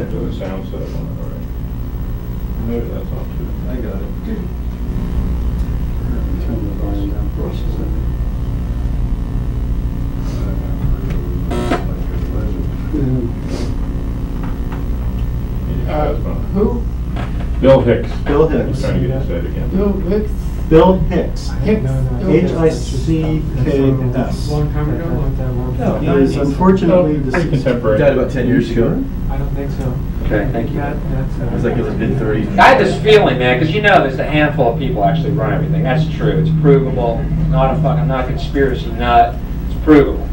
check Do a sound setup on it, all right. Maybe that's not true. I got it. Turn the volume down for us a second. Yeah, that's fine. Who? Bill Hicks. Bill I'm Hicks. trying to get it said again. Bill Hicks? Bill Hicks. Hicks? Bill H Hicks. I C K S. Long time ago, long time, long He is unfortunately Pretty deceased. contemporary. Died about 10 years ago. I don't think so. Okay, thank you. That, that's. uh, It was like it was mid 30s. I had this feeling, man, because you know there's a handful of people actually run everything. That's true. It's provable. Not a fucking, not a conspiracy nut. It's provable.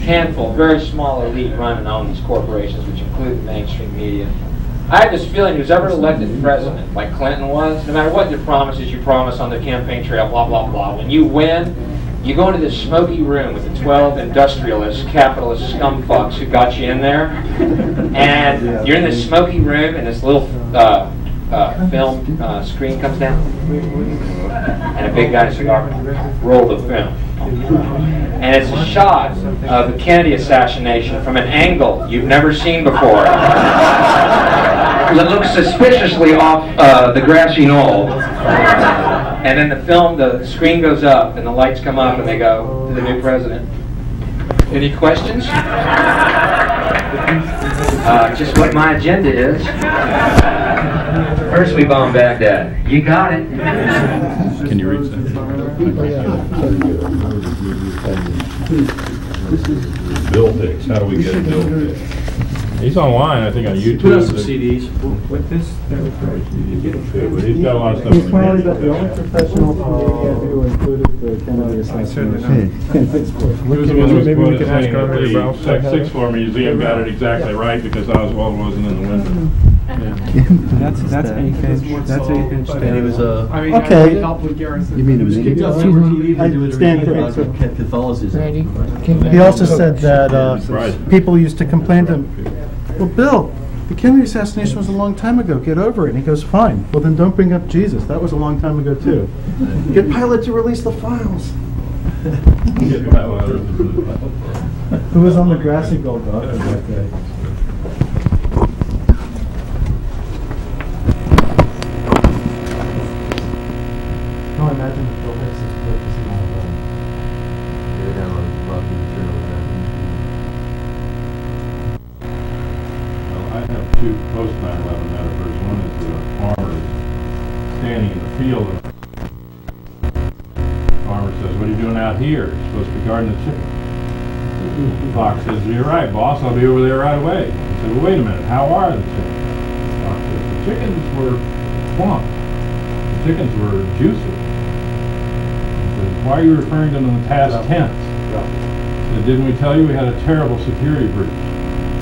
Handful, very small elite run and own these corporations, which include the mainstream media. I had this feeling who's ever elected president, like Clinton was, no matter what your promises you promise on the campaign trail, blah, blah, blah, when you win, you go into this smoky room with the 12 industrialist, capitalist scumfucks who got you in there, and you're in this smoky room, and this little uh, uh, film uh, screen comes down, and a big guy in a cigar roll the film. And it's a shot of the Kennedy assassination from an angle you've never seen before. It looks suspiciously off uh, the grassy knoll. And then the film, the screen goes up, and the lights come up, and they go to the new president. Any questions? Uh, just what my agenda is. First we bomb Baghdad. You got it. Can you reach that? Bill Hicks, how do we get a Bill Hicks? He's online, I think, on YouTube. Put out some CDs. With this, that was right. But he's got a lot of stuff. He's probably the only professional comedian who included the Kennedy assassination in his book. He was the one who was Maybe we quoted saying that the Ralph Six- Sanders. Floor Museum got it exactly right because Oswald wasn't in the window. That's, that's eighth inch, that's eighth inch. And he was uh, I mean, Okay. I need with Garrison. You mean he was me? kicked out from TV I for doing a stand corrected. Catholicism. He also said that uh, Right. people used to complain to him, well, Bill, the Kennedy assassination was a long time ago, get over it. And he goes, fine, well then don't bring up Jesus, that was a long time ago too. Get Pilate to release the files. Who was on the grassy Golgotha that day? Oh, no, imagine if Bill two post 9/11 metaphors. One is the farmer is standing in the field. and the Farmer says, "What are you doing out here? You're supposed to be guarding the chickens." The Fox says, "You're right, boss. I'll be over there right away." He said, "Well, wait a minute. How are the chickens?" The Fox says, "The chickens were plump. The chickens were juicy." He says, "Why are you referring to them in the past tense?" He said, "Didn't we tell you we had a terrible security breach?"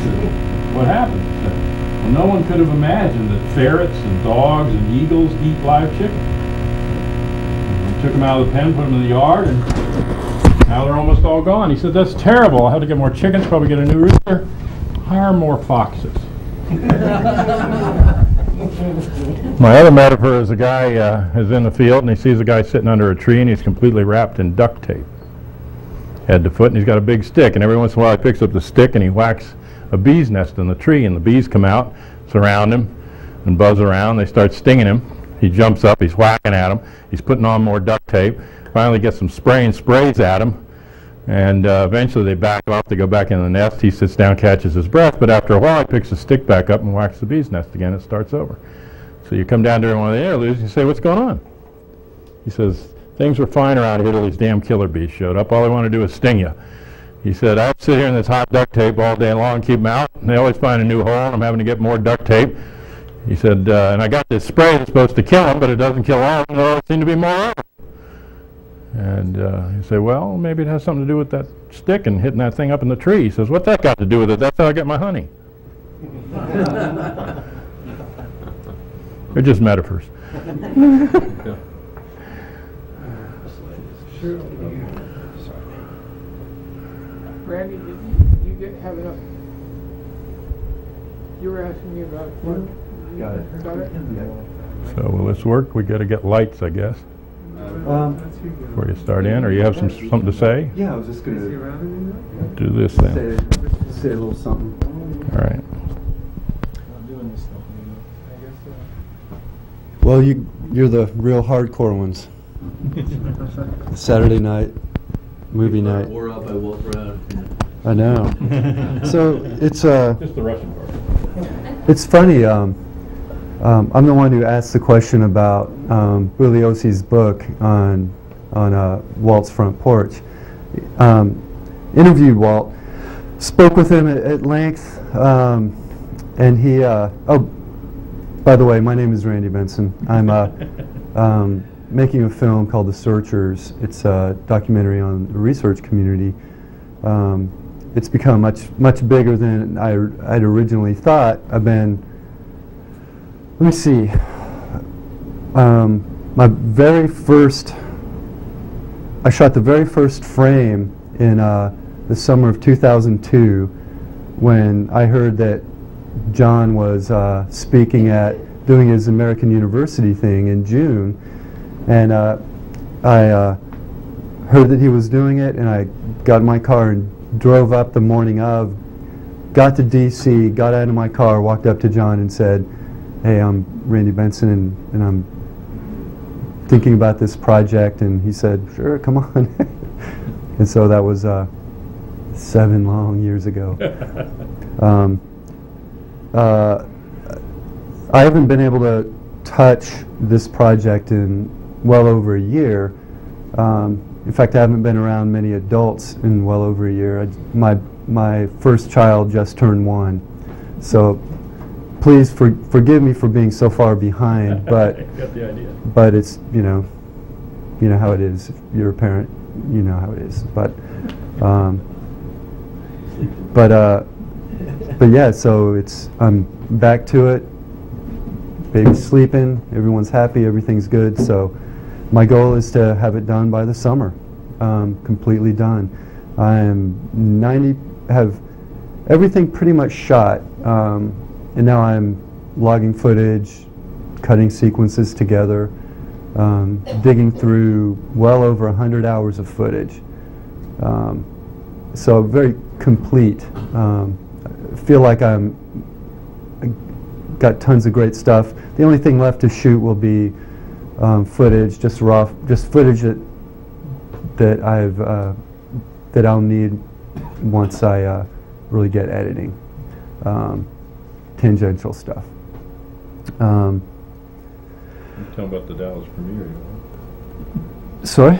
Said, what happened? Said, well, no one could have imagined that ferrets and dogs and eagles eat live chicken. We took them out of the pen, put them in the yard, and now they're almost all gone. He said, that's terrible. I'll have to get more chickens, probably get a new rooster, hire more foxes. My other metaphor is a guy uh, is in the field and he sees a guy sitting under a tree and he's completely wrapped in duct tape, head to foot, and he's got a big stick. And every once in a while he picks up the stick and he whacks a bee's nest in the tree, and the bees come out, surround him, and buzz around. They start stinging him. He jumps up. He's whacking at them. He's putting on more duct tape. Finally gets some spray and sprays at him. And uh, eventually they back off. They go back in the nest. He sits down, catches his breath. But after a while, he picks the stick back up and whacks the bee's nest again. It starts over. So you come down during one of the interludes and you say, what's going on? He says, things were fine around here till these damn killer bees showed up. All they want to do is sting you. He said, I sit here in this hot duct tape all day long and keep them out. And they always find a new hole, and I'm having to get more duct tape. He said, uh, and I got this spray that's supposed to kill them, but it doesn't kill all of them. There always seem to be more of them. And uh, he said, well, maybe it has something to do with that stick and hitting that thing up in the tree. He says, what's that got to do with it? That's how I get my honey. They're just metaphors. Randy, did you, get, have enough? You were asking me about what? Got it. Got it? So, will this work? We gotta get lights, I guess. Um, Before you start in, or you have some, something to say? Yeah, I was just gonna. Do this then. Say, a little something. All right. Well, you, you're the real hardcore ones. Saturday night, movie night. Wore out by Wolf Run. I know. so it's uh, Just the Russian part. it's funny. Um, um, I'm the one who asked the question about um, Bugliosi's book on on uh, Walt's front porch. Um, interviewed Walt, spoke with him at, at length, um, and he. Uh, oh, by the way, my name is Randy Benson. I'm uh, um, making a film called The Searchers. It's a documentary on the research community. Um, it's become much much bigger than I I'd originally thought. I've been. Let me see. Um, my very first. I shot the very first frame in uh, the summer of 2002 when I heard that John was uh, speaking at doing his American University thing in June, and uh, I uh, heard that he was doing it, and I got in my car and drove up the morning of, got to DC, got out of my car, walked up to John and said, "Hey, I'm Randy Benson, and, and I'm thinking about this project," and he said, "Sure, come on." and so that was uh, seven long years ago. Um, uh, I haven't been able to touch this project in well over a year. Um, in fact, I haven't been around many adults in well over a year. I, my my first child just turned one, so please for, forgive me for being so far behind. But Got the idea. but it's you know you know how it is. If you're a parent, you know how it is. But um, but uh, but yeah, so it's I'm back to it. Baby's sleeping. Everyone's happy. Everything's good. So my goal is to have it done by the summer, um, completely done. I am 90 have everything pretty much shot, um, and now I'm logging footage, cutting sequences together, um, digging through well over 100 hours of footage. Um, so very complete. Um, I feel like I'm I got tons of great stuff. The only thing left to shoot will be um, footage, just raw, just footage that that I've uh, that I'll need once I uh, really get editing. Um, tangential stuff. Um, Tell them about the Dallas premiere. You know? sorry.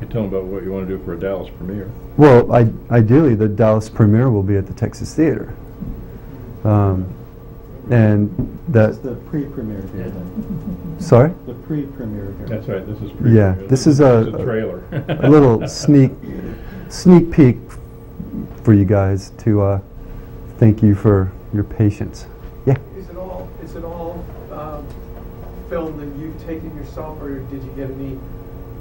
You tell them about what you want to do for a Dallas premiere. Well, I, ideally, the Dallas premiere will be at the Texas Theater. Um, and That's that, the pre-premiere here then. sorry? The pre-premiere here. That's right. This is pre- Yeah, pre- this is a- a trailer. a little sneak sneak peek for you guys to uh, thank you for your patience. Yeah. Is it all, is it all um, film that you've taken yourself, or did you get any,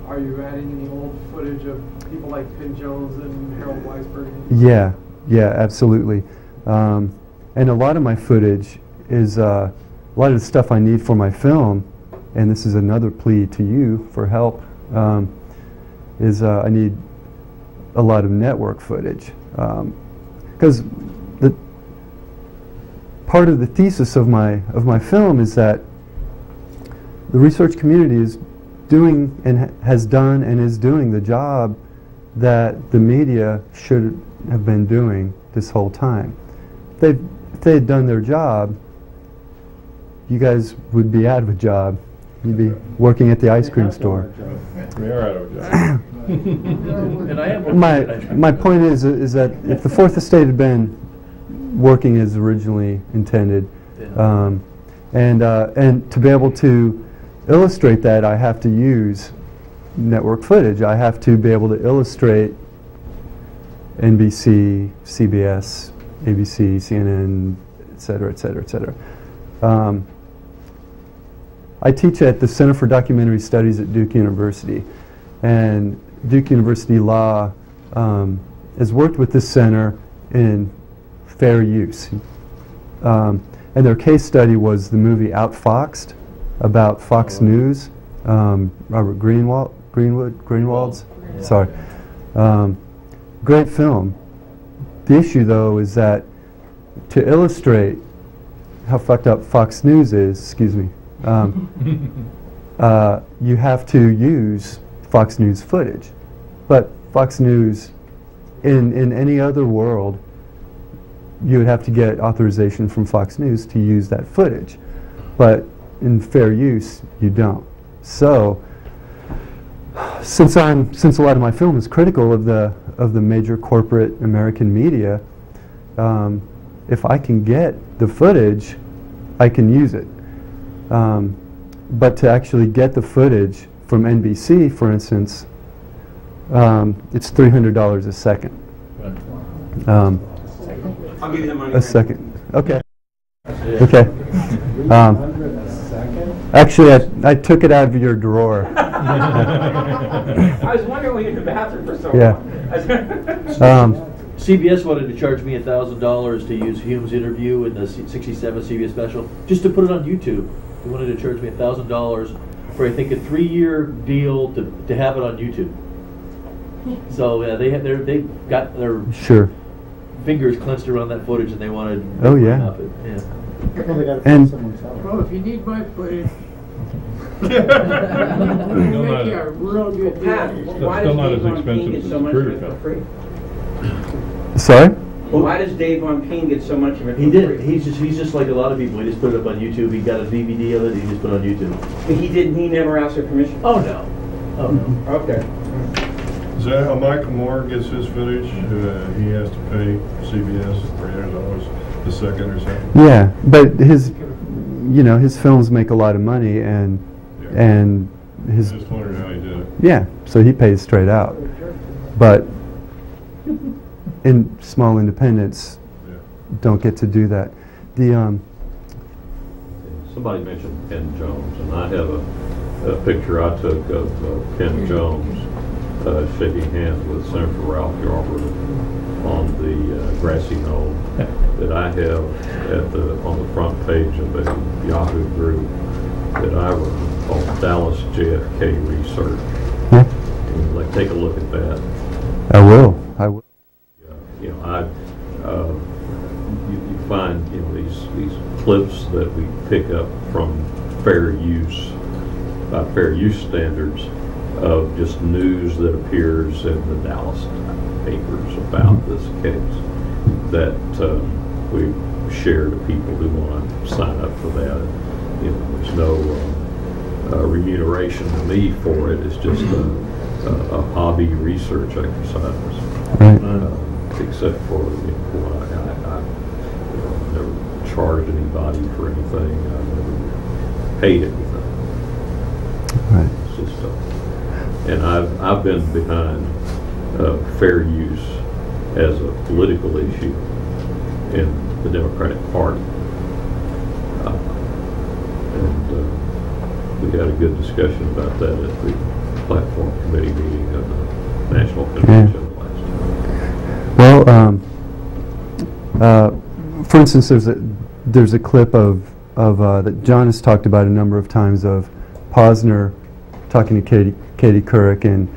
are you adding any old footage of people like Penn Jones and Harold Weisberg? Yeah, yeah, absolutely. Um, and a lot of my footage is uh, a lot of the stuff I need for my film, and this is another plea to you for help. Um, is uh, I need a lot of network footage because the part of the thesis of my of my film is that the research community is doing and ha- has done and is doing the job that the media should have been doing this whole time. If they if they had done their job, you guys would be out of a job. You'd be working at the ice cream store. We are out of a job. And I am. My my point is is that if the Fourth Estate had been working as originally intended, um, and uh, and to be able to illustrate that, I have to use network footage. I have to be able to illustrate NBC, CBS, ABC, CNN, et cetera, et cetera, et cetera. Um, I teach at the Center for Documentary Studies at Duke University, and Duke University Law um, has worked with this center in fair use. Um, and their case study was the movie Outfoxed about Fox News, um, Robert Greenwald, Greenwood, Greenwald's, sorry. Um, great film. The issue, though, is that to illustrate how fucked up Fox News is, excuse me, um, uh, you have to use Fox News footage. But Fox News, in, in any other world, you would have to get authorization from Fox News to use that footage. But in fair use, you don't. So, since I'm since a lot of my film is critical of the of the major corporate American media, um, if I can get the footage, I can use it. Um, but to actually get the footage from NBC, for instance, um, it's three hundred dollars a second. Um, I'll give you the money. a second. Okay. Okay. Um, actually, I, I took it out of your drawer. I was wondering when you were in the bathroom for so Yeah. long. Um, CBS wanted to charge me a thousand dollars to use Humes' interview in the C- sixty-seven CBS special, just to put it on YouTube. They wanted to charge me a thousand dollars for, I think, a three-year deal to, to have it on YouTube. So, yeah, they had their, they got their sure. fingers clenched around that footage and they wanted. Oh, yeah. it, Yeah. And Well, if you need my footage, Still we'll not- make you a real good Pat, deal. why still does not Dave as Von expensive Pein get as so the much of Superior it for Cup. free? sorry. Why does Dave Von Pein get so much of it for He free? did, he's just, he's just like a lot of people, he just put it up on YouTube, he got a DVD of it, he just put it on YouTube. But he didn't, he never asked for permission? Oh, no. Oh, no. Okay. Is that how Michael Moore gets his footage? Uh, he has to pay CBS three hundred dollars a second or something? Yeah, but his, you know, his films make a lot of money, and Yeah. and I his just wondered how he did it. yeah, so he pays straight out. But in small independents, Yeah. don't get to do that. The um, Somebody mentioned Ken Jones, and I have a, a picture I took of uh, Ken Jones uh, shaking hands with Senator Ralph Yarborough on the uh, grassy knoll that I have at the, on the front page of a Yahoo group that I run called Dallas JFK Research. yeah, And like, take a look at that. I will. I will. you know, I, uh, you, you find, you know, these, these clips that we pick up from fair use, by fair use standards, of just news that appears in the Dallas papers about this case, that, uh, we share to people who want to sign up for that. You know, there's no, uh, uh, remuneration to me for it, it's just a, a, a hobby research exercise Right. uh, except for, you know, I, I, I you know, never charged anybody for anything, I never paid anything. Right. It's just, uh, and I've, I've been behind, uh, fair use as a political issue in the Democratic Party. Uh, And, uh, we had a good discussion about that at the platform committee meeting of the National Convention last year. Well, um, uh, for instance, there's a there's a clip of of uh, that John has talked about a number of times of Posner talking to Katie Katie Couric and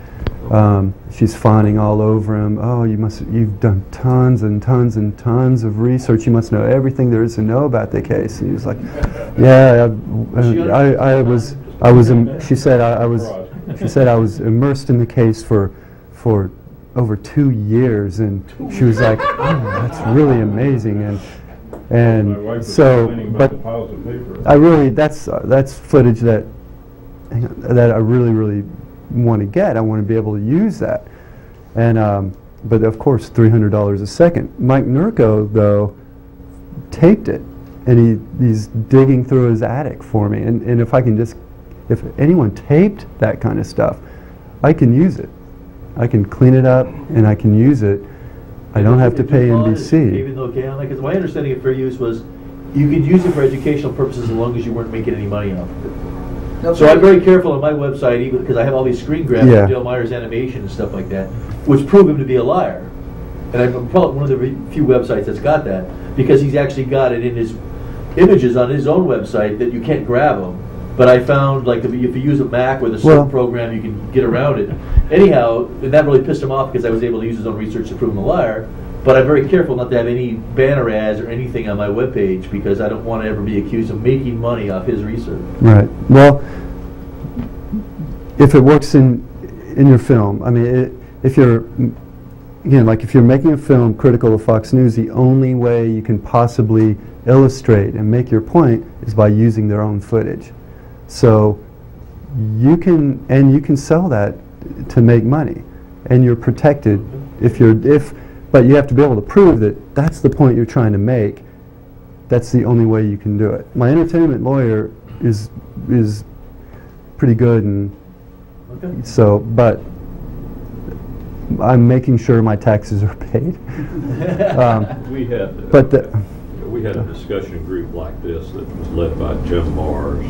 um, she's fawning all over him. Oh, you must you've done tons and tons and tons of research. You must know everything there is to know about the case. And he was like, Yeah, I, I, I was I was she said I, I was she said I was immersed in the case for for over two years, and she was like, "Oh, that's really amazing." And and so, but piles of paper. I really that's uh, that's footage that on, that I really really want to get. I want to be able to use that, and um, but of course, three hundred dollars a second. Mike Nurko though taped it, and he he's digging through his attic for me. And and if I can just if anyone taped that kind of stuff, I can use it. I can clean it up and I can use it. I don't have to pay NBC. Even though, okay, like, 'cause my understanding of fair use was you could use it for educational purposes as long as you weren't making any money off of it. So I'm very careful on my website, even because I have all these screen grabs Yeah. of Dale Myers animation and stuff like that, which prove him to be a liar. And I'm probably one of the re- few websites that's got that because he's actually got it in his images on his own website that you can't grab them. But I found like if you if you use a Mac with a certain Well- program, you can get around it. Anyhow, and that really pissed him off because I was able to use his own research to prove him a liar. But I'm very careful not to have any banner ads or anything on my webpage because I don't want to ever be accused of making money off his research. Right. Well, if it works in in your film, I mean, it, if you're again like if you're making a film critical of Fox News, the only way you can possibly illustrate and make your point is by using their own footage. So you can and you can sell that to make money, and you're protected if you're if. But you have to be able to prove that that's the point you're trying to make. That's the only way you can do it. My entertainment lawyer is is pretty good, and Okay. so but I'm making sure my taxes are paid. um, We had, but the, we had a discussion group like this that was led by Jim Marrs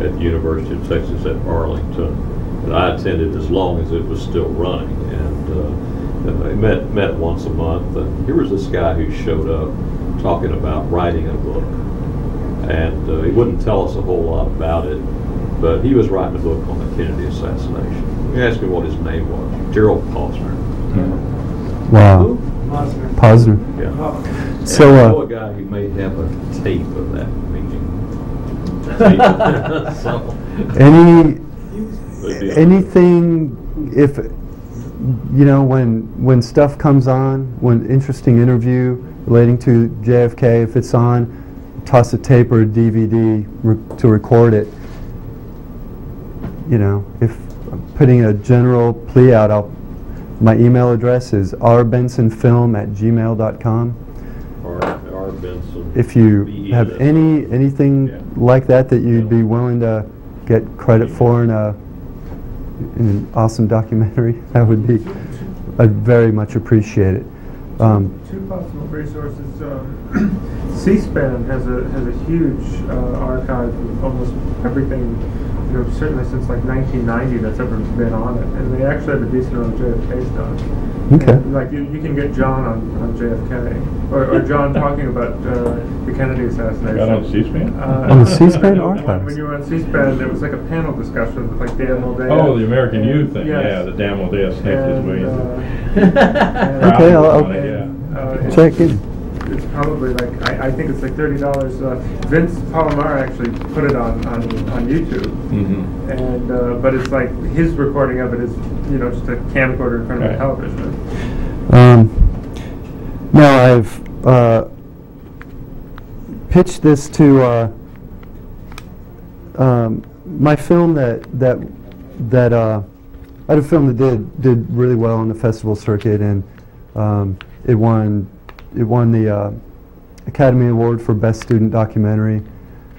at the University of Texas at Arlington. that I attended as long as it was still running. And, uh, and they met, met once a month. And here was this guy who showed up talking about writing a book. And uh, he wouldn't tell us a whole lot about it, but he was writing a book on the Kennedy assassination. He asked me what his name was. Gerald Posner. wow, Posner. Yeah. So, I uh, know a guy who may have a tape of that meeting. So, Any anything if you know when when stuff comes on, when interesting interview relating to JFK, if it's on, toss a tape or a DVD re- to record it. You know, if I'm putting a general plea out, I'll, my email address is rbensonfilm at gmail.com. R. R. Benson. If you B have N. any anything Yeah. like that that you'd be willing to get credit for in a in an awesome documentary, that would be I'd very much appreciate it. Um, Two possible resources. Um, C-SPAN has a has a huge uh, archive of almost everything, you know, certainly since like 1990 that's ever been on it, and they actually have a decent amount of JFK stuff. Okay. And, like you, you can get John on, on JFK, or, or John talking about uh, the Kennedy assassination. Got on C-SPAN? Uh, On the C-SPAN when- archives? When you were on C-SPAN, there was like a panel discussion with like Dan Moldea. Oh, the American Youth thing, Yes. yeah, the damn old ass snakes his And, way. uh, Okay, I'll- I'll- and, Yeah. uh, check in. It's probably like, I, I think it's like thirty dollars. Uh, Vince Palamara actually put it on, on, on YouTube. Mhm. And, uh, but it's like, his recording of it is, you know, just a camcorder in front of a television. Um, now I've uh, pitched this to uh, um, my film that that that uh, I had a film that did did really well on the festival circuit and um, it won it won the uh, Academy Award for Best Student Documentary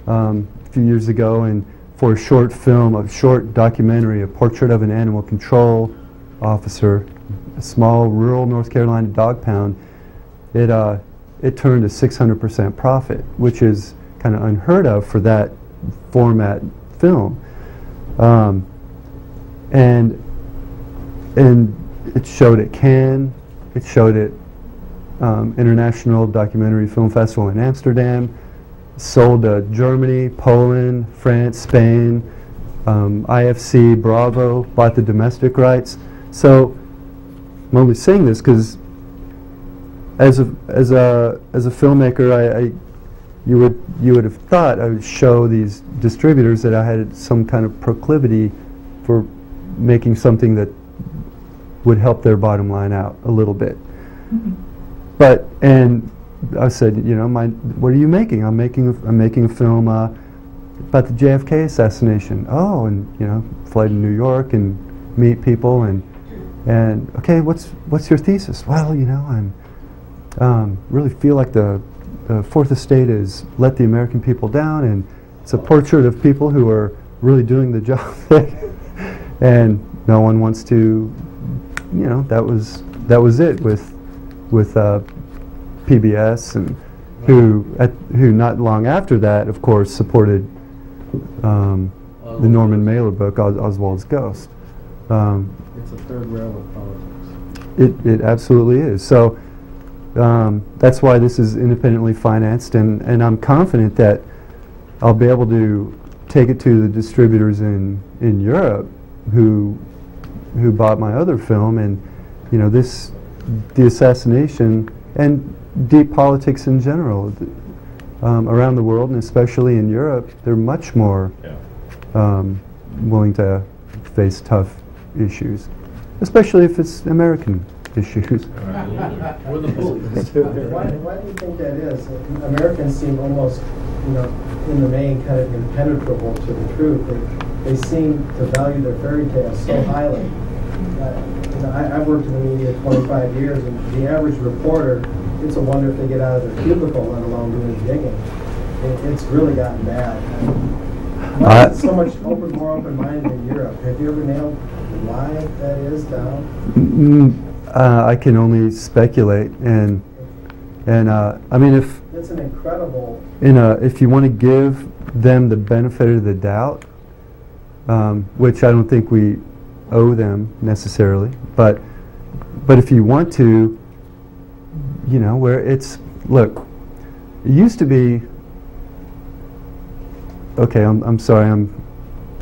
um, a few years ago and for a short film, a short documentary, a portrait of an animal control officer, a small rural North Carolina dog pound, it, uh, it turned a 600% profit, which is kind of unheard of for that format film. Um, and, and it showed at Cannes, it showed at um, International Documentary Film Festival in Amsterdam, sold to Germany, Poland, France, Spain, um, IFC, Bravo, bought the domestic rights. So I'm only saying this because as a as a as a filmmaker, I, I you would you would have thought I would show these distributors that I had some kind of proclivity for making something that would help their bottom line out a little bit. But and I said, you know, my what are you making? I'm making a, I'm making a film uh, about the JFK assassination. Oh, and you know, fly to New York and meet people and and okay, what's what's your thesis? Well, you know, I'm um, really feel like the, the Fourth Estate is let the American people down, and it's a portrait of people who are really doing the job, and no one wants to, you know, that was that was it with with uh, PBS and who at, who not long after that, of course, supported um, the Norman Mailer book, Os- Oswald's Ghost. Um, It's a third rail of politics. it, it absolutely is. So um, that's why this is independently financed, and, and I'm confident that I'll be able to take it to the distributors in, in Europe who who bought my other film, and you know this the assassination and deep politics in general. Um, around the world, and especially in Europe, they're much more Yeah. um, willing to face tough issues, especially if it's American issues. We're the bullies. Why, why do you think that is? Americans seem almost, you know, in the main, kind of impenetrable to the truth. They, they seem to value their fairy tales so highly. Uh, you know, I, I've worked in the media 25 years, and the average reporter, it's a wonder if they get out of their cubicle, let alone doing digging. It, it's really gotten bad. Why is so much open, more open-minded in Europe? Have you ever nailed why that is down? Mm, uh, I can only speculate, and and uh, I mean, if It's an incredible in a, if you want to give them the benefit of the doubt, um, which I don't think we owe them necessarily, but but if you want to, you know, where it's look, it used to be. Okay, I'm I'm sorry, I'm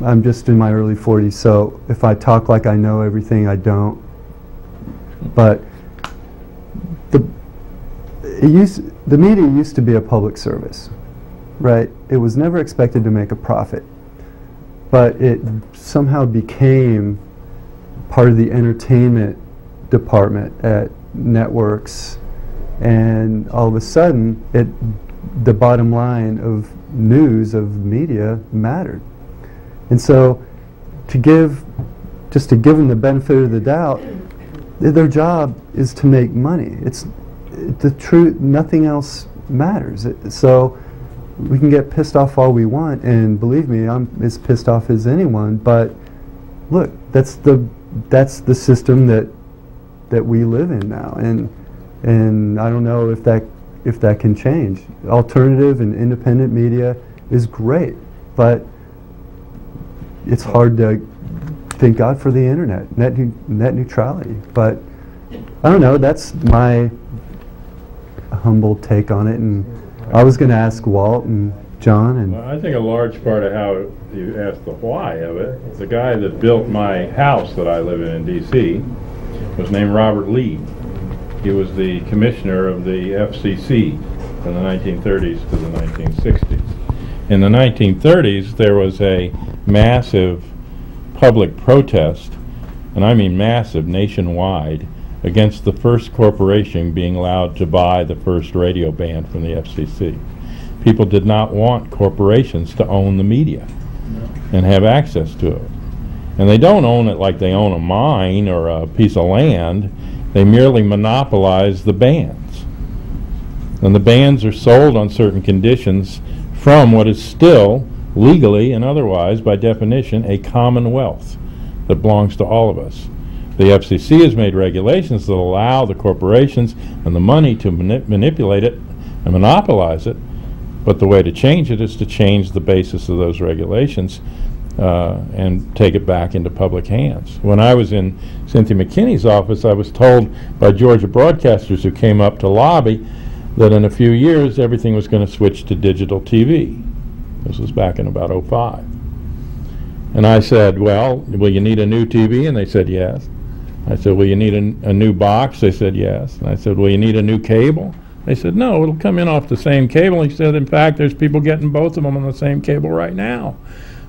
I'm just in my early 40s, so if I talk like I know everything, I don't. But the it used the media used to be a public service, right? It was never expected to make a profit, but it somehow became part of the entertainment department at networks, and all of a sudden, it the bottom line of news of media mattered, and so to give just to give them the benefit of the doubt, their job is to make money. It's the truth. Nothing else matters. It- so we can get pissed off all we want, and believe me, I'm as pissed off as anyone. But look, that's the that's the system that that we live in now, and and I don't know if that if that can change. Alternative and independent media is great, but it's hard to thank God for the internet, net nu- net neutrality. But I don't know. That's my humble take on it, and I was going to ask Walt and John and. Well, I think a large part of how you asked the why of it, the guy that built my house that I live in in D.C. was named Robert Lee. He was the commissioner of the FCC from the 1930s to the 1960s. In the 1930s, there was a massive public protest, and I mean massive nationwide, against the first corporation being allowed to buy the first radio band from the FCC. People did not want corporations to own the media and have access to it. And they don't own it like they own a mine or a piece of land. They merely monopolize the bands. And the bands are sold on certain conditions from what is still, legally and otherwise, by definition, a commonwealth that belongs to all of us. The FCC has made regulations that allow the corporations and the money to mani- manipulate it and monopolize it, but the way to change it is to change the basis of those regulations uh, and take it back into public hands. When I was in Cynthia McKinney's office, I was told by Georgia broadcasters who came up to lobby that in a few years everything was going to switch to digital TV. This was back in about '05. And I said, well, will you need a new TV? And they said, yes. I said, will you need a, a new box? They said, yes. And I said, will you need a new cable? They said, no, it'll come in off the same cable. He said, in fact, there's people getting both of them on the same cable right now.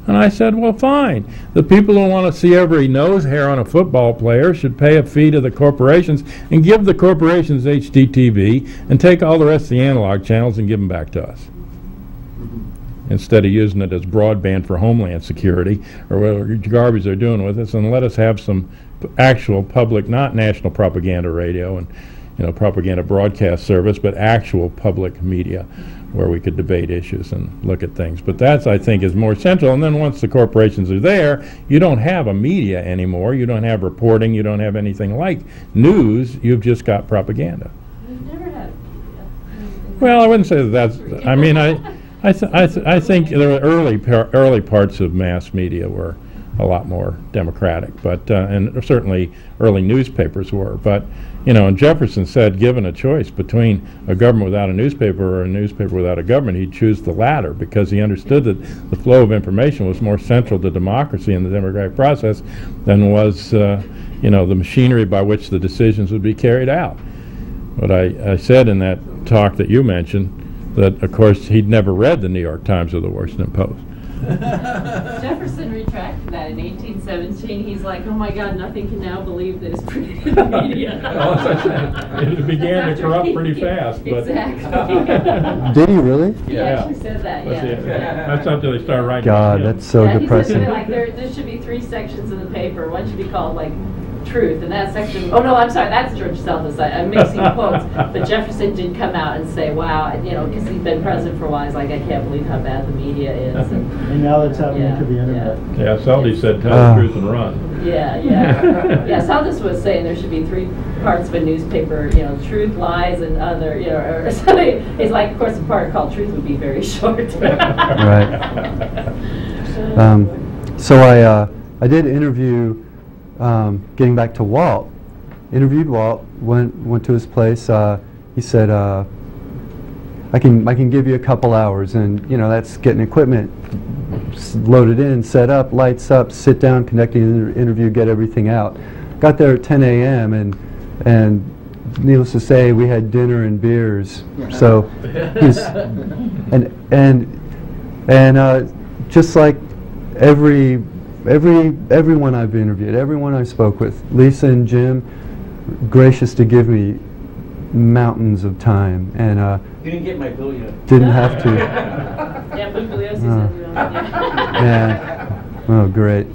And I said, well, fine. The people who want to see every nose hair on a football player should pay a fee to the corporations and give the corporations HDTV and take all the rest of the analog channels and give them back to us. Mm-hmm. Instead of using it as broadband for homeland security or whatever garbage they're doing with us, and let us have some p- actual public, not national propaganda radio and you know propaganda broadcast service, but actual public media where we could debate issues and look at things. But that's, I think, is more central. And then once the corporations are there, you don't have a media anymore. You don't have reporting. You don't have anything like news. You've just got propaganda. We've never had Well, I wouldn't say that that's, I mean, I, I, th- I, th- I think the early, par- early parts of mass media were a lot more democratic, but, uh, and certainly early newspapers were. But, you know, and Jefferson said, given a choice between a government without a newspaper or a newspaper without a government, he'd choose the latter because he understood that the flow of information was more central to democracy and the democratic process than was, uh, you know, the machinery by which the decisions would be carried out. But I, I said in that talk that you mentioned that, of course, he'd never read the New York Times or the Washington Post. Jefferson retracted that in 1817. He's like, oh my God, nothing can now believe this printed in media. Well, as I said, it began to corrupt pretty fast, but- Exactly. Did he really? He actually said that, That's yeah. it. yeah. That's until they start writing. God, that's so yeah, He depressing. said like there, there should be three sections in the paper. One should be called like truth, and that section. Oh no, I'm sorry, that's George Seldes. I, I'm mixing quotes. But Jefferson did come out and say, "Wow," you know, because he's been president for a while. He's like, "I can't believe how bad the media is." And, And now that's happening Yeah, to the internet. Yeah, Seldes said, tell Ah. the truth and run. Yeah, yeah. yeah, Seldes was saying there should be three parts of a newspaper, you know, truth, lies, and other, you know, or something. It's like, of course, the part called truth would be very short. Right. Um, so I, uh, I did interview, um, getting back to Walt, interviewed Walt, went, went to his place. Uh, he said, uh, I can, I can give you a couple hours and, you know, that's getting equipment loaded in, set up, lights up, sit down, conduct an inter- interview, get everything out. Got there at 10 a.m. and, and needless to say, we had dinner and beers. So, and, and, and, uh, just like every, every, everyone I've interviewed, everyone I spoke with, Lisa and Jim, gracious to give me mountains of time, and uh, You didn't get my bill yet. didn't have to. yeah, Bugliosi Oh. says. Yeah. Yeah. Oh, great.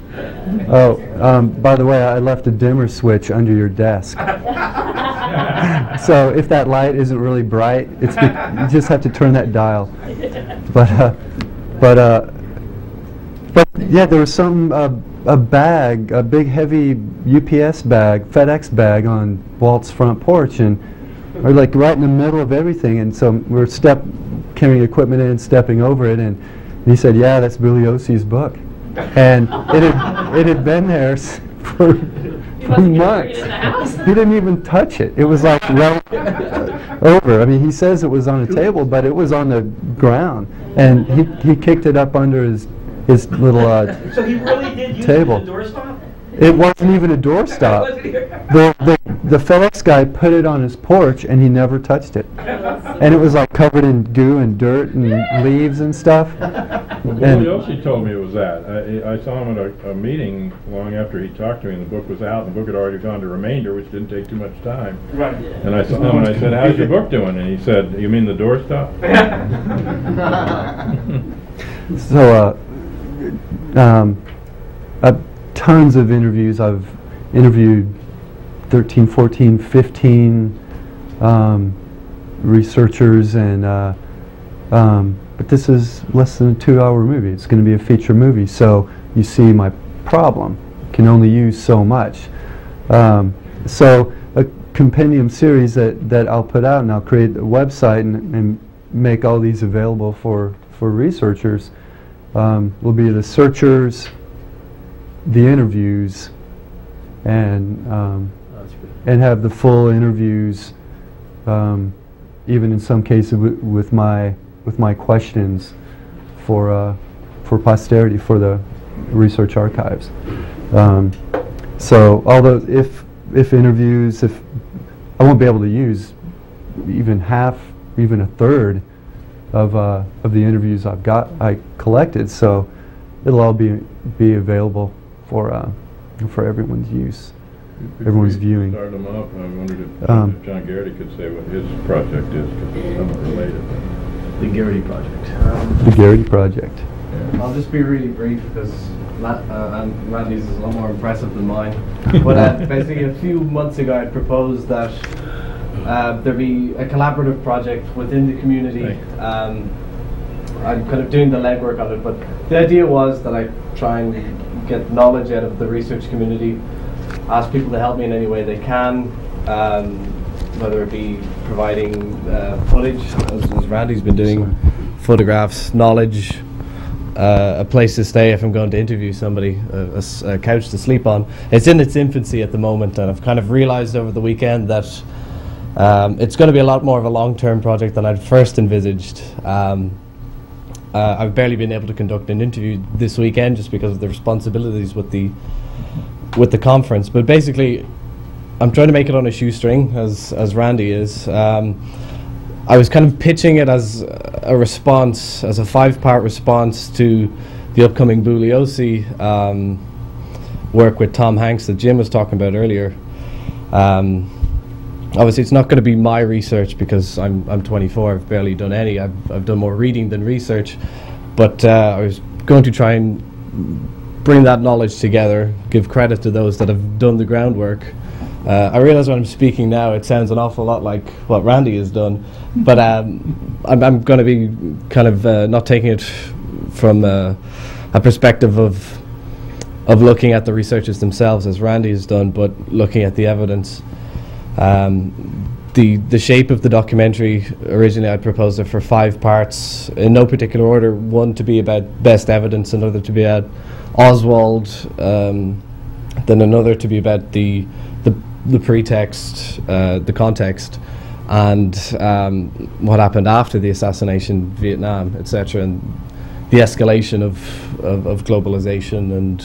Oh, um, by the way, I left a dimmer switch under your desk. so if that light isn't really bright, it's be- you just have to turn that dial. But uh, but uh, but yeah, there was some uh, a bag, a big heavy UPS bag, FedEx bag on Walt's front porch, and we're like right in the middle of everything, and so we're step carrying equipment in, stepping over it, and, and he said, "Yeah, that's Bugliosi's book," and it had it had been there s- for, for wasn't gonna bring months. it in the house. He didn't even touch it. It was like right over. I mean, he says it was on a table, but it was on the ground, and he he kicked it up under his his little uh, So he really did use Table. it as a doorstop? it wasn't even a doorstop. The, the, the FedEx guy put it on his porch and he never touched it. And it was like covered in goo and dirt and leaves and stuff. Well, And- Billy Oshie told me it was that. I, I saw him at a, a meeting long after he talked to me, and the book was out, and the book had already gone to Remainder, which didn't take too much time. Right. And I saw him, and I said, how's your book doing? And he said, you mean the doorstop? So, uh, um, uh, tons of interviews. I've interviewed 13, 14, 15 um, researchers, and uh, um, but this is less than a two-hour movie. It's going to be a feature movie, so you see my problem. Can only use so much. Um, so a compendium series that, that I'll put out, and I'll create a website and, and make all these available for for researchers. Um, will be the searchers, the interviews, and um, and have the full interviews, um, even in some cases wi- with my with my questions for uh, for posterity for the research archives. Um, so although if if interviews if I won't be able to use even half even a third of uh, of the interviews I've got I collected so it'll all be be available for uh, for everyone's use everyone's Before you viewing Start them up, I wondered if Um, if John Garrity could say what his project is, because it's somewhat related. The Garrity Project. the Garrity project I'll just be really brief because Ma- uh, and Randy's is a lot more impressive than mine. but uh, basically, a few months ago, I proposed that uh, there be a collaborative project within the community. Um, I'm kind of doing the legwork on it, but the idea was that I try and get knowledge out of the research community, ask people to help me in any way they can, um, whether it be providing uh, footage, as, as Randy's been doing, photographs, knowledge, uh, a place to stay if I'm going to interview somebody, a, a s- a couch to sleep on. It's in its infancy at the moment, and I've kind of realised over the weekend that um, it's going to be a lot more of a long-term project than I'd first envisaged. Um, uh, I've barely been able to conduct an interview this weekend just because of the responsibilities with the with the conference. But basically, I'm trying to make it on a shoestring, as as Randy is. Um, I was kind of pitching it as a response, as a five-part response to the upcoming Bugliosi um, work with Tom Hanks that Jim was talking about earlier. Um, obviously, it's not going to be my research because I'm I'm 24. I've barely done any. I've I've done more reading than research, but uh, I was going to try and bring that knowledge together, give credit to those that have done the groundwork. Uh, I realize when I'm speaking now, it sounds an awful lot like what Randy has done, but um, I'm, I'm going to be kind of uh, not taking it from uh, a perspective of of looking at the researchers themselves, as Randy has done, but looking at the evidence. Um, the the shape of the documentary originally I proposed it for five parts in no particular order. One to be about best evidence, another to be about Oswald, um, then another to be about the the, the pretext, uh, the context, and um, what happened after the assassination, Vietnam, etc., and the escalation of, of, of globalization and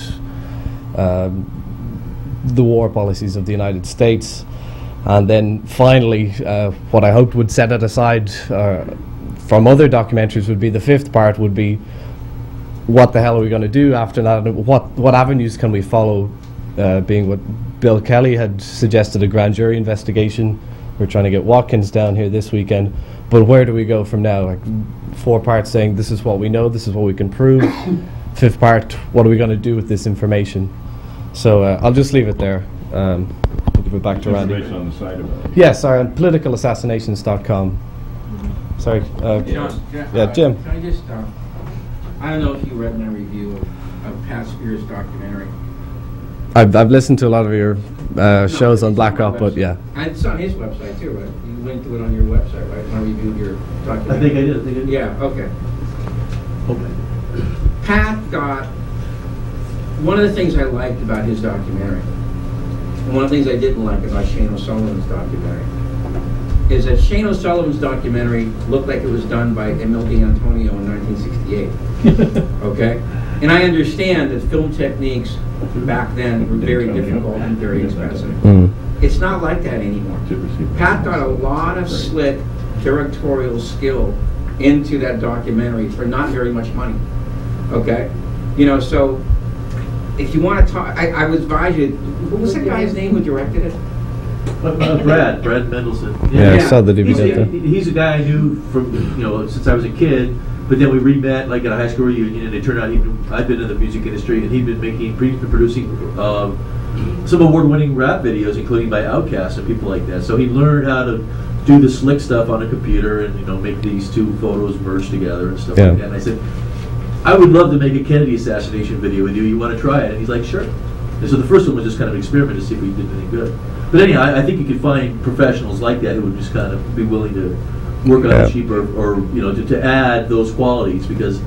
um, the war policies of the United States. And then finally, uh, what I hoped would set it aside uh, from other documentaries would be the fifth part would be what the hell are we going to do after that? What what avenues can we follow? Uh, being what Bill Kelly had suggested a grand jury investigation. We're trying to get Watkins down here this weekend, but where do we go from now? Like four parts saying this is what we know, this is what we can prove. Fifth part, what are we going to do with this information? So uh, I'll just leave it there. Um, we'll give it back to Randy. Information on the site about it. Yes, sorry, on politicalassassinations.com. Sorry, uh, John, yeah, uh, Jim. Can I just, uh, I don't know if you read my review of, of Pat Spears' documentary. I've, I've listened to a lot of your uh, shows on Black Op, but yeah. And it's on his website too, right? You linked to it on your website, right? When I reviewed your documentary. I think I did, I think I did. Yeah, okay. okay. Pat got, one of the things I liked about his documentary, and one of the things I didn't like about Shane O'Sullivan's documentary, is that Shane O'Sullivan's documentary looked like it was done by Emile de Antonio in 1968. okay? And I understand that film techniques back then were very difficult and very expensive. Mm. It's not like that anymore. Pat got a lot of slick directorial skill into that documentary for not very much money. Okay? You know, so if you want to talk, I, I would advise you, what was that guy's name who directed it? Uh, Brad, Brad Mendelsohn. Yeah, I saw that he he's, did that. He's a guy I knew from, you know, since I was a kid, but then we re-met like at a high school reunion, and it turned out he'd, I'd been in the music industry, and he'd been making, pre- producing um, some award-winning rap videos, including by Outkast and people like that. So he learned how to do the slick stuff on a computer and, you know, make these two photos merge together and stuff Yeah. like that. And I said, I would love to make a Kennedy assassination video with you. You want to try it? And he's like, sure. And so the first one was just kind of an experiment to see if we did anything good. But anyhow, I, I think you could find professionals like that who would just kind of be willing to work on Yeah. it cheaper or, you know, to, to add those qualities because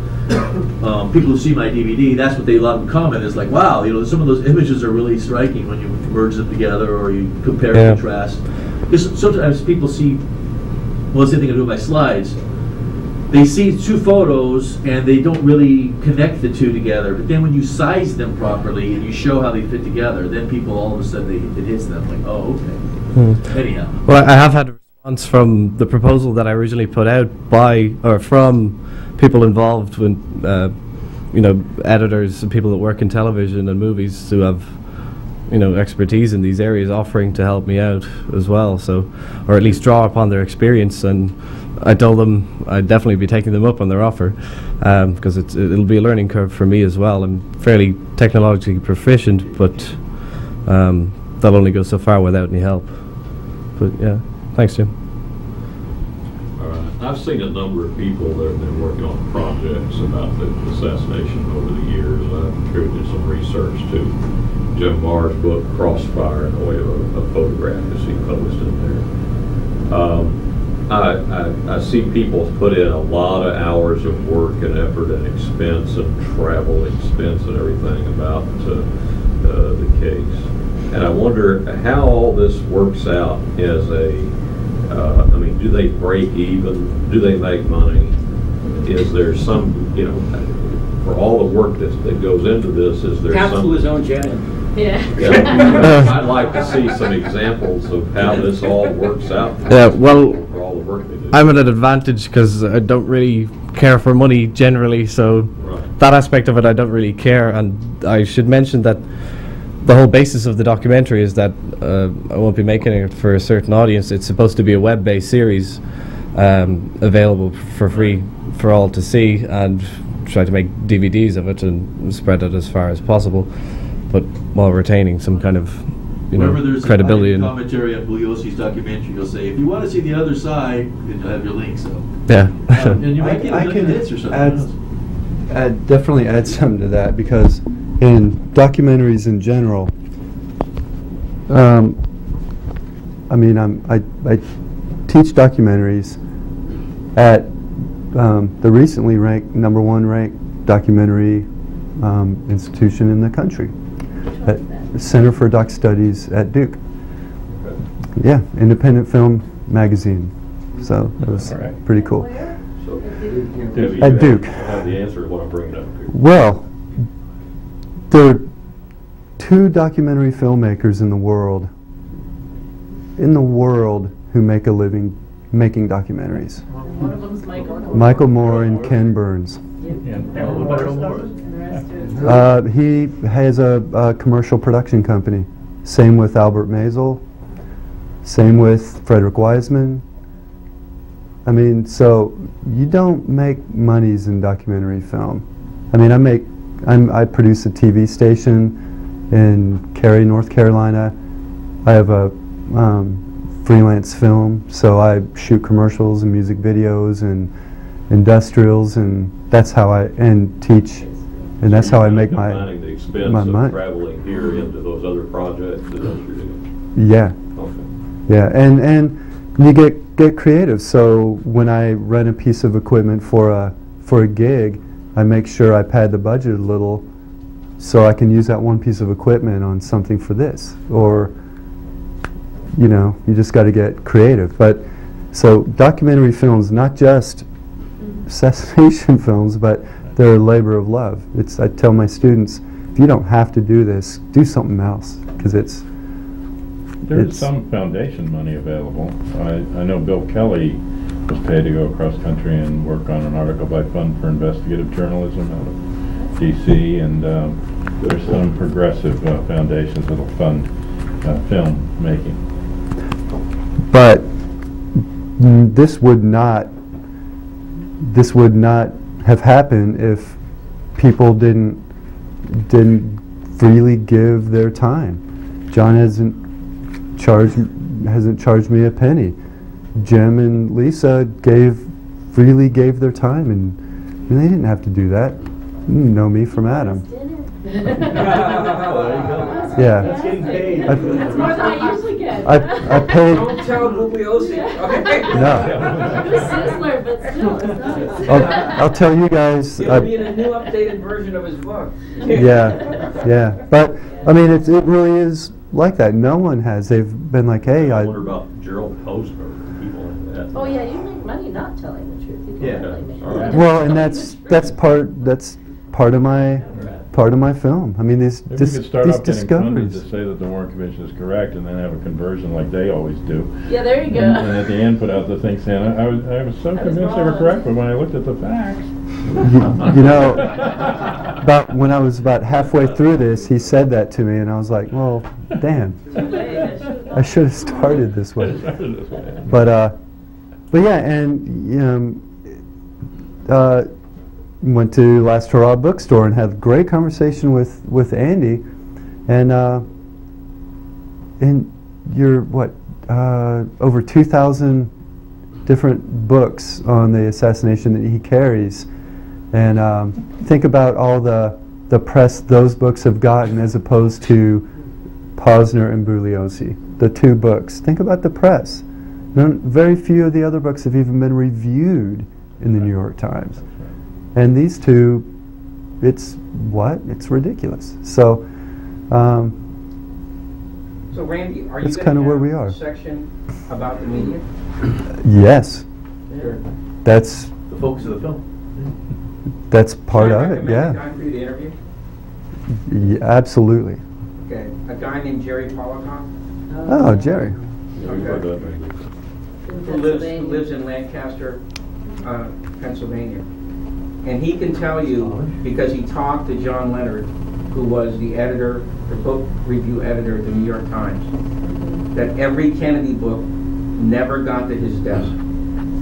um, people who see my DVD, that's what they love in common is like, wow, you know, some of those images are really striking when you merge them together or you compare Yeah. and contrast. Because sometimes people see, well, the same thing I do with my slides, they see two photos and they don't really connect the two together. But then when you size them properly and you show how they fit together, then people all of a sudden they, it hits them like, oh, okay. Anyhow, Well, I have had a response from the proposal that I originally put out by or from people involved with, uh, you know, editors and people that work in television and movies who have, you know, expertise in these areas, offering to help me out as well. So, or at least draw upon their experience. And I told them I'd definitely be taking them up on their offer because it's it'll be a learning curve for me as well. I'm fairly technologically proficient, but um, they'll only go so far without any help. But yeah, thanks, Jim. All right. I've seen a number of people that have been working on projects about the assassination over the years. I've contributed some research to Jim Marrs' book, Crossfire, in the way of a, a photograph that he published in there. Um, I, I, I see people put in a lot of hours of work and effort and expense and travel expense and everything about uh, uh, the case. And I wonder how all this works out as a, uh, I mean, do they break even? Do they make money? Is there some, you know, for all the work that, that goes into this, is there Pat some? his own jet in. Yeah. I'd like to see some examples of how this all works out. Yeah, well, For all the work they do. I'm at an advantage because I don't really care for money generally, so that aspect of it I don't really care. And I should mention that the whole basis of the documentary is that uh, I won't be making it for a certain audience. It's supposed to be a web-based series um, available for free for all to see, and try to make DVDs of it and spread it as far as possible, but while retaining some kind of you Whenever know there's credibility a and commentary on Bugliosi's documentary, you'll say, if you want to see the other side, you'll have your link, so. yeah. Um, And you might get a I million can hits or something. add, who add, definitely add something to that because in documentaries in general, um, I mean, I'm, I, I teach documentaries at um, the recently ranked number one ranked documentary um, institution in the country, at Center for Doc Studies at Duke. Yeah, independent film magazine. So that was Alright. pretty cool. So, Debbie, At Duke. have- have the answer to what I'm bringing up here. Well, there are two documentary filmmakers in the world, in the world, who make a living making documentaries. One of them's Michael. Michael Moore and Ken Burns. And Uh, he has a, a commercial production company. Same with Albert Maysles. Same with Frederick Wiseman. I mean, so you don't make monies in documentary film. I mean, I make, I'm, I produce a TV station in Cary, North Carolina. I have a um, freelance film, so I shoot commercials and music videos and industrials, and that's how I and teach, and that's how I make my the expense my of money. traveling here into those other projects, that you're doing? Yeah. Okay. Yeah, and and you get get creative. So when I rent a piece of equipment for a for a gig, I make sure I pad the budget a little, so I can use that one piece of equipment on something for this. Or, you know, you just got to get creative. But so documentary films, not just mm-hmm. assassination films, but they're a labor of love. It's I tell my students, if you don't have to do this, do something else because it's There is It's- some foundation money available. I, I know Bill Kelly was paid to go across country and work on an article by Fund for Investigative Journalism out of DC, and um, there's some progressive uh, foundations that'll fund uh, film making. But this would not, this would not have happened if people didn't, didn't freely give their time. John hasn't charged, hasn't charged me a penny. Jim and Lisa gave, freely gave their time and, and they didn't have to do that. You know me from Adam. Yeah. That's getting paid. I- That's more than I usually get. I, I paid, Don't tell Bugliosi, okay? no. It's Sizzler, but still, it's nice. I'll, I'll tell you guys. It'll I- be in a new updated version of his book. yeah, yeah. But I mean, it's, it really is like that. No one has. They've been like, hey, I I. wonder about Gerald Posner, people like that. Oh, yeah, you make money not telling the truth. You can Yeah. really make All right. money. Well, and that's that's part that's part of my part of my film. I mean, these Maybe dis- we could start these off getting funded discoveries. to say that the Warren Commission is correct, and then have a conversion like they always do. Yeah, there you go. And and at the end, put out the thing saying, I I was, I was so I was convinced they were correct, but when I looked at the facts. You, you know, about when I was about halfway through this, he said that to me, and I was like, well, damn, I should have started this way. But uh, but yeah, and um, uh, went to Last Hurrah bookstore and had a great conversation with with Andy, and uh, and you're what uh, over two thousand different books on the assassination that he carries, and um, think about all the the press those books have gotten as opposed to Posner and Bugliosi, the two books. Think about the press. Very few of the other books have even been reviewed in the New York Times. And these two, it's what? It's ridiculous. So, um, So Randy, are you That's gonna kinda where we are. Section about the media? yes, Sure. that's The focus of the film. that's part of it. Yeah, time for you to interview? yeah absolutely, Okay, a guy named Jerry Policoff. Oh, Jerry. Okay. Who lives, who lives in Lancaster, uh, Pennsylvania. And he can tell you, because he talked to John Leonard, who was the editor, the book review editor at the New York Times, that every Kennedy book never got to his desk.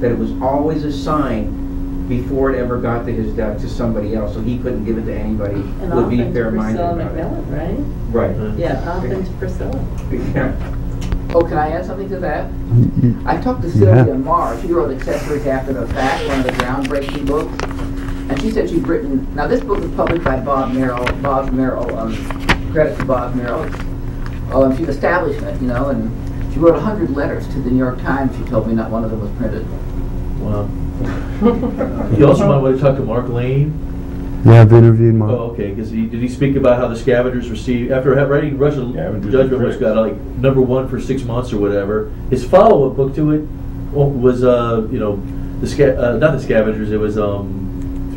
That it was always assigned before it ever got to his desk to somebody else, so he couldn't give it to anybody And who would be often to fair-minded Priscilla about it. McMillan, right? Right. Yeah, often to Priscilla. Yeah. Oh, can I add something to that? Mm-hmm. I talked to Yeah. Sylvia Meagher. She wrote Accessories After the Fact, one of the groundbreaking books. And she said she'd written, now this book was published by Bobbs-Merrill, Bob Merrill, um, credit to Bobbs-Merrill. Oh, and she's establishment, you know, and she wrote a hundred letters to the New York Times. She told me not one of them was printed. Wow. You also might want to talk to Mark Lane. Yeah, I've interviewed Mark. Oh, okay, because he, did he speak about how the scavengers received, after ha- writing Russian Scavengers Judgment, and which got like number one for six months or whatever, his follow-up book to it was, uh, you know, the sca, uh, not the scavengers, it was, um,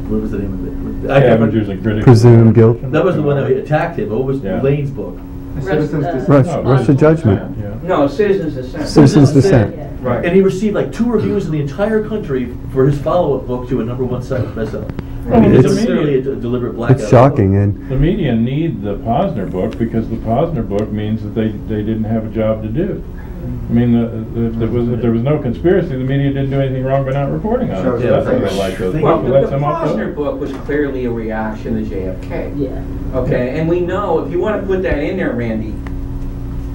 what was the name of it? I can't Scavengers remember. and critics. Presumed guilt. That was the one that attacked him, what was Yeah. Lane's book? Citizens uh, Dissent. Rush, rush to judgment. Yeah. No, Citizens Dissent. Citizens Dissent. Right. And he received like two reviews in the entire country for his follow-up book to a number one site bestseller. I mean, it's It's- clearly a d- deliberate blackout. It's shocking, and The media need the Posner book because the Posner book means that they, they didn't have a job to do. I mean, the, if there was, if there was no conspiracy, the media didn't do anything wrong by not reporting on it. So that's why they like those books. Well, the, the them Posner book was clearly a reaction to JFK. Yeah. Okay, and we know, if you want to put that in there, Randy,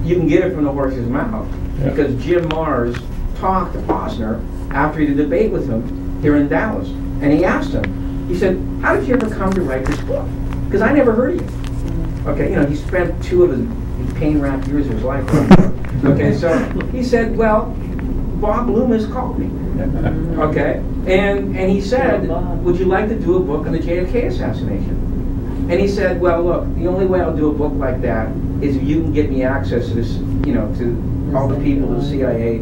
you can get it from the horse's mouth. Yeah. Because Jim Marrs talked to Posner after he did a debate with him here in Dallas. And he asked him, he said, how did you ever come to write this book? Because I never heard of you. Okay, you know, he spent two of his pain-wrapped user's of life. Okay, so he said, well, Bob Loomis called me. Mm-hmm. Okay, and, and he said, would you like to do a book on the JFK assassination? And he said, well, look, the only way I'll do a book like that is if you can get me access to this, you know, to all the people, the CIA,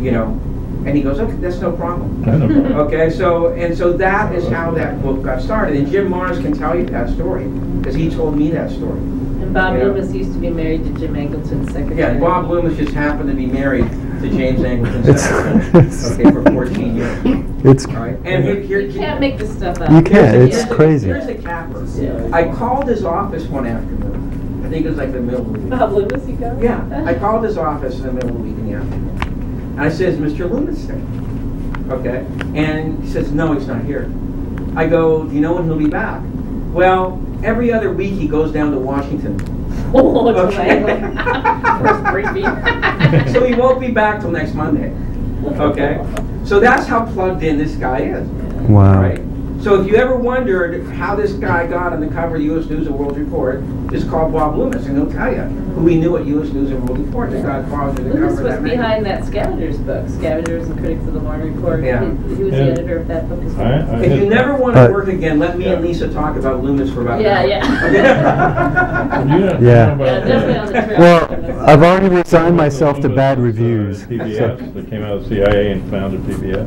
you know. And he goes, okay, that's no problem. No problem. Okay, so, and so that is how that book got started. And Jim Marrs can tell you that story, because he told me that story. And Bob Yeah. Loomis used to be married to Jim Angleton's secretary. Yeah, Bob Loomis just happened to be married to James Angleton's secretary, okay, for 14 years. it's, All right, and here, here, You can't make this stuff up. You can't, Here's it's here's the- crazy. Here's the capper. Yeah. I called his office one afternoon. I think it was like the middle of the week. Bob Loomis, you go? Yeah, I called his office in the middle of the week in the afternoon. And I says, Mr. Loomis there. Okay, and he says, no, he's not here. I go, do you know when he'll be back? Well, every other week he goes down to Washington. Oh, Okay. like- That's creepy. so he won't be back till next Monday. Okay? So that's how plugged in this guy is. wow. Right? So if you ever wondered how this guy got on the cover of U.S. News and World Report, just call Bob Loomis and he'll tell you who he knew at U.S. News and World Report that got caused to the Loomis cover of was that behind that Scavengers book, Scavengers and Critics of the Warren Report. Yeah. He he was the editor of that book as well. I- If you never want to work again, let me and Lisa talk about Loomis for about an Yeah, hour. yeah. You don't- you know Yeah. about, Yeah, definitely on the. Well, I've already resigned myself to bad reviews. PBS, that came out of CIA and founded PBS.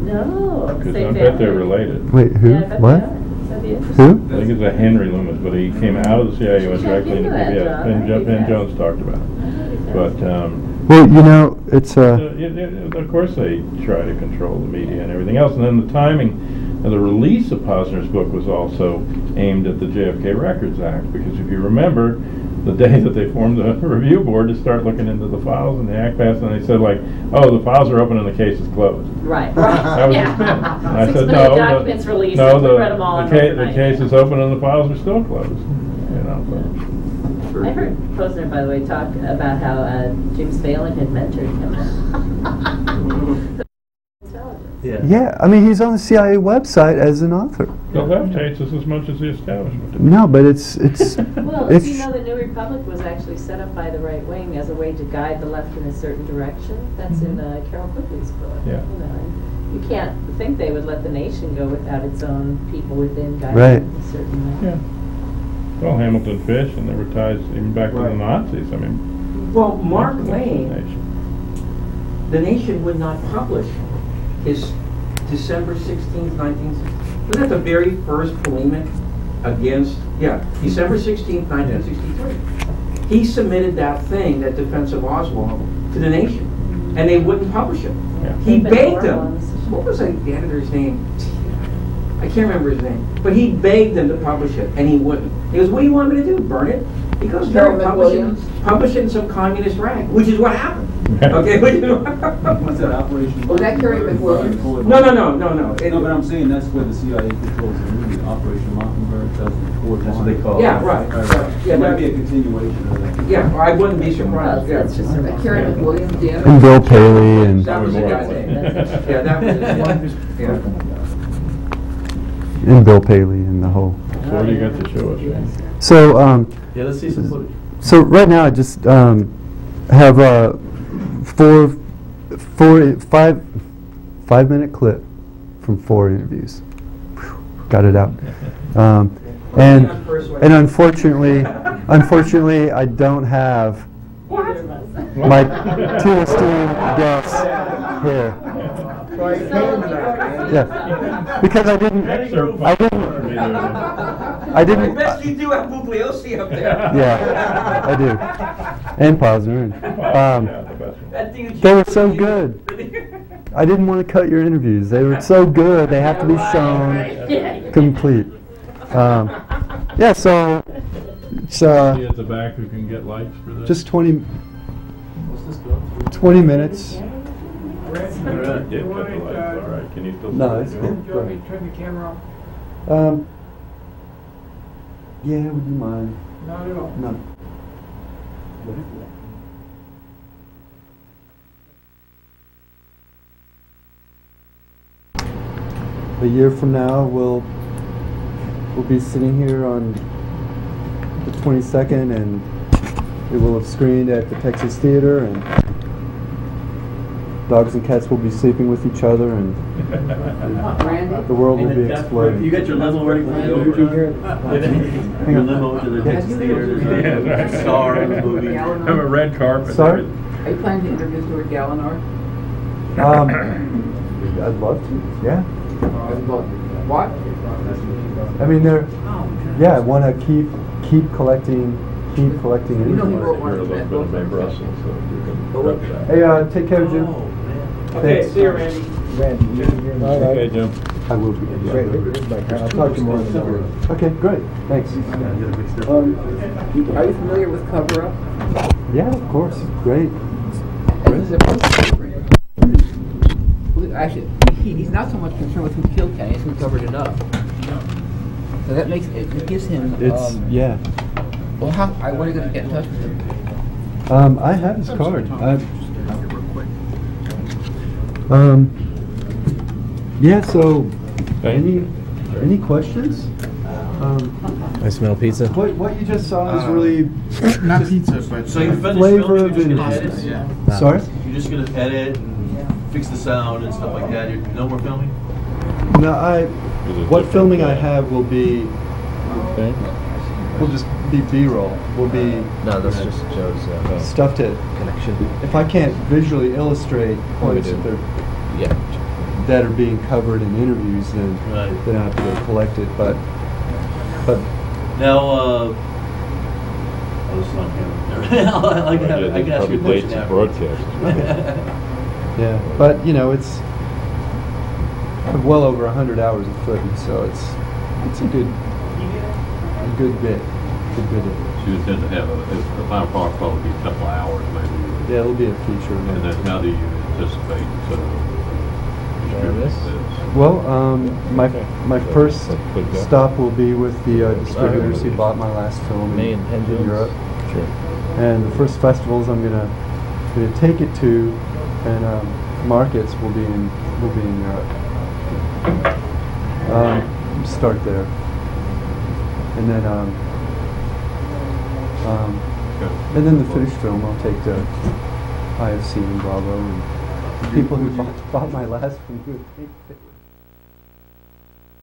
No. Because same I bet they're related. Wait, who? Yeah, What? they are. That'd be interesting. Who? I think it's a Henry Loomis, but he came out of the CIA, went Check directly into into that, PBS. Ben, Jo- ben. Jones talked about it. But, um, Well, you know, it's uh, uh, it- it- of course they try to control the media and everything else. And then the timing of the release of Posner's book was also aimed at the JFK Records Act. Because if you remember, the day that they formed the review board to start looking into the files and the act passed, and they said like, oh, the files are open and the case is closed. Right, That right, was yeah. the spin. And I Six said, million no, the- documents released, no, we the, read 'em all the ca- the overnight. case is open and the files are still closed, you know, so. I heard Posner, by the way, talk about how uh, James Phelan had mentored him. Yeah. yeah. I mean, he's on the CIA website as an author. The left hates us as much as the establishment. No, but it's it's Well, it's you know the New Republic was actually set up by the right wing as a way to guide the left in a certain direction? That's in uh, Carroll Quigley's book. Mm-hmm. Yeah. You know, you can't think they would let the nation go without its own people within guiding Right. it in a certain way. Yeah. Well, Hamilton Fish, and there were ties even back to the Nazis. I mean. Well, Mark that's the Lane, nation. the nation would not publish his December 16th, 1960. Was that the very first polemic against, yeah, December 16th, 1963. he submitted that thing, that defense of Oswald, to the nation, and they wouldn't publish it. Yeah. He begged them. on this issue. What was the the editor's name? I can't remember his name, but he begged them to publish it, and he wouldn't. He goes, "What do you want me to do? Burn it?" He goes, Harold "No, publish it, publish it in some communist rag," which is what happened. Okay, which is what What's that Operation? Was that Kerry Mockingbird? McWilliams? No, no, no, no, no. It- No, but I'm saying that's where the CIA controls the movie, Operation Mockingbird, that's what That's what they call it. Yeah, right. right. Yeah, It might be a continuation of that. Yeah, I wouldn't be surprised. Yeah. That's just a Carey McWilliams, yeah. And Bill Paley and That was the guy's name. Yeah, that was his Yeah. and Bill Paley and the whole. So what do you got to show us, Shane? So um, Yeah, let's see some footage. so right now I just um, have a four, four, five, five minute clip from four interviews. Whew, Got it out. Um, and and unfortunately, unfortunately, I don't have my two esteemed guests here. Yeah, because I didn't, I didn't, I didn't. bet you do have Bugliosi up there. Yeah, I do. And Posner. Um, That thing is they were so good. I didn't want to cut your interviews. They were so good. They have to be shown complete. Um, yeah, so it's uh, at the back who can get lights for this? just 20, 20 minutes. Yeah, cut the lights, all right. Can you still? No, see it's it? good. Go ahead. turn the camera off? Um, yeah, would you mind? Not at all. No. A year from now, we'll we'll be sitting here on the 22nd, and it will have screened at the Texas Theater, and dogs and cats will be sleeping with each other, and the world will be exploding. You got your limo ready for the over? Your limo to the Texas Theater, Yeah, there's a star in the movie. Have a red carpet. and Sorry? everything. Are you planning to interview Stewart Galanor? Um, I'd love to. Yeah. i love What? I mean, they're, yeah, I want to keep, keep collecting, keep collecting You know he interviews. wrote one of the best books. Hey, uh, take care, Jim. Okay, Thanks. see you, Randy. Randy. Okay, Jim. I will be. Great. I'll talk to you more in the summer. Okay, great, thanks. Um, Are you familiar with Cover Up? Yeah, of course, great. This is a poster. Well, Actually, he, he's not so much concerned with who killed Kenny as who covered it up. So that makes, it it gives him, It's, um, yeah. well, how, I, when are you gonna get in touch with him? Um, I have his card. I, um, yeah, so, any, any questions? Um, I smell pizza. what, what you just saw is really Not pizza, but. So you finished flavor filming, of you're just gonna vintage. edit? Yeah. Sorry? You're just gonna edit and fix the sound and stuff like that, you're, no more filming? No, I, what filming I have will be, Okay. will just be B-roll, will be No, that's just Joe's uh, stuff to, connection. if I can't visually illustrate What we points do. that, are- Yeah. that are being covered in interviews, then, Right. then I have to go collect it, but, but, Now, uh, oh, this is on camera. I can, have- I can ask you a question after. Broadcast. yeah, but, you know, it's well over a hundred hours of footage, so it's, it's a good, a good bit, good bit of it. So you intend to have a, the final product probably be a couple of hours maybe? Yeah, it'll be a feature. And then how do you anticipate, uh, Well, um, my, my first That's good, yeah. stop will be with the uh, distributors who bought my last film in, in Europe. Sure. And the first festivals I'm gonna, gonna take it to and, um, markets will be in, will be in Europe. Um, start there. And then, um, um, and then the finished film I'll take to IFC and Bravo and people who bought, bought my last film.